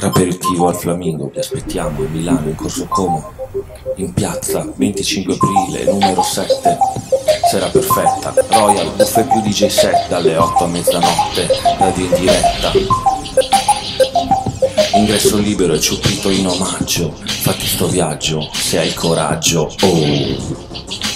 Raperitivo al Flamingo, vi aspettiamo in Milano in Corso Como, in piazza 25 aprile, numero 7, sera perfetta, Royal, buffet più DJ set dalle 8 a mezzanotte, radio in diretta. Ingresso libero e ciupito in omaggio, fatti sto viaggio, se hai coraggio, oh!